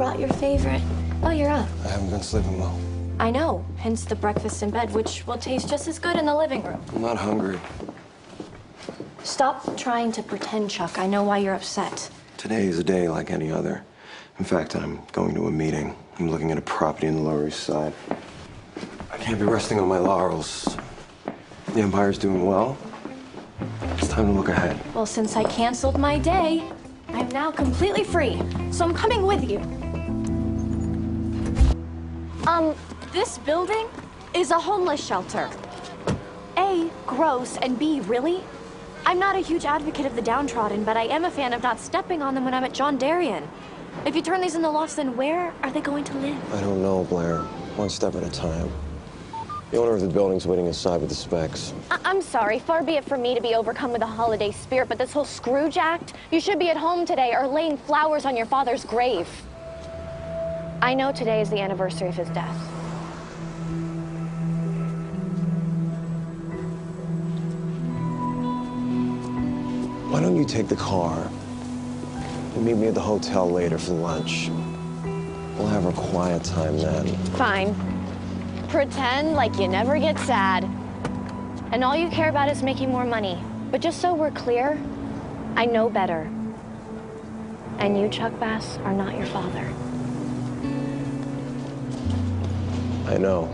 brought your favorite. Oh, you're up. I haven't been sleeping well. I know, hence the breakfast in bed, which will taste just as good in the living room. I'm not hungry. Stop trying to pretend, Chuck. I know why you're upset. Today is a day like any other. In fact, I'm going to a meeting. I'm looking at a property in the Lower East Side. I can't be resting on my laurels. The Empire's doing well. It's time to look ahead. Well, since I canceled my day, I'm now completely free. So I'm coming with you. Um, this building is a homeless shelter. A, gross, and B, really? I'm not a huge advocate of the downtrodden, but I am a fan of not stepping on them when I'm at John Darien. If you turn these in the lofts, then where are they going to live? I don't know, Blair. One step at a time. The owner of the building's waiting inside with the specs. I- I'm sorry, far be it from me to be overcome with a holiday spirit, but this whole Scrooge act, you should be at home today or laying flowers on your father's grave. I know today is the anniversary of his death. Why don't you take the car and meet me at the hotel later for lunch? We'll have our quiet time then. Fine. Pretend like you never get sad. And all you care about is making more money. But just so we're clear, I know better. And you, Chuck Bass, are not your father. I know.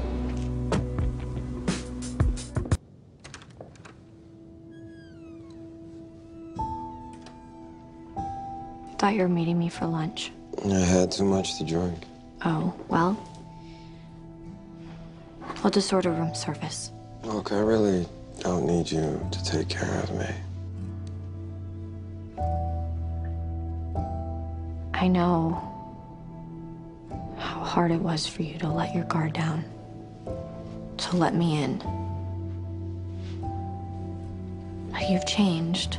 Thought you were meeting me for lunch. I had too much to drink. Oh, well. I'll just order room service. Look, I really don't need you to take care of me. I know how hard it was for you to let your guard down, to let me in. You've changed.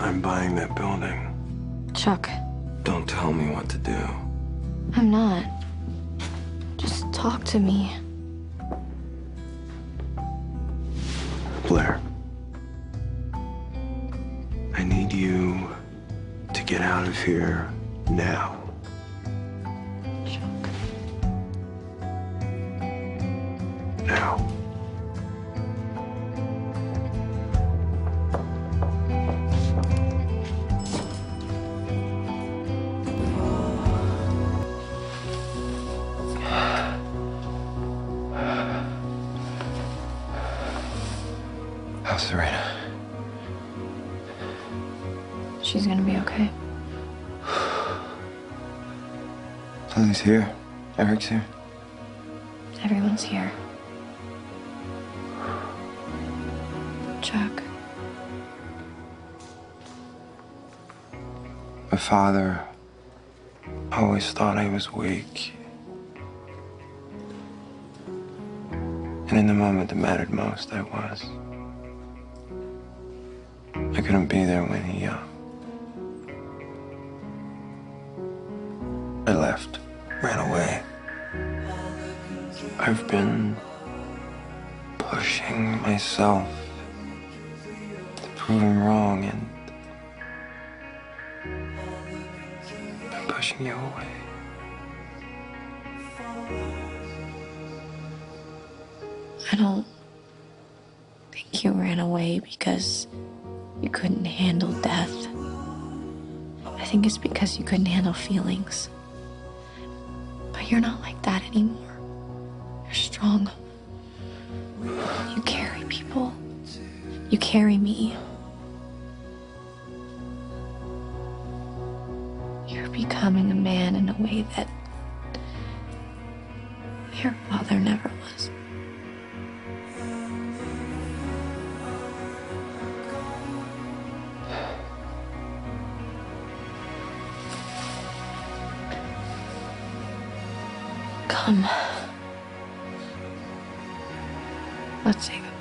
I'm buying that building. Chuck, Don't tell me what to do. I'm not. Just talk to me. Blair. I need you to get out of here now. Chuck. Now. How's Serena? She's gonna be okay. Lily's here. Eric's here. Everyone's here. Chuck. My father always thought I was weak. And in the moment that mattered most, I was. Couldn't be there when he, uh, I left, ran away. I've been pushing myself to prove him wrong and been pushing you away. I don't think you ran away because you couldn't handle death. I think it's because you couldn't handle feelings. But you're not like that anymore. You're strong. You carry people. You carry me. You're becoming a man in a way that your father never was. Come. Let's say goodbye.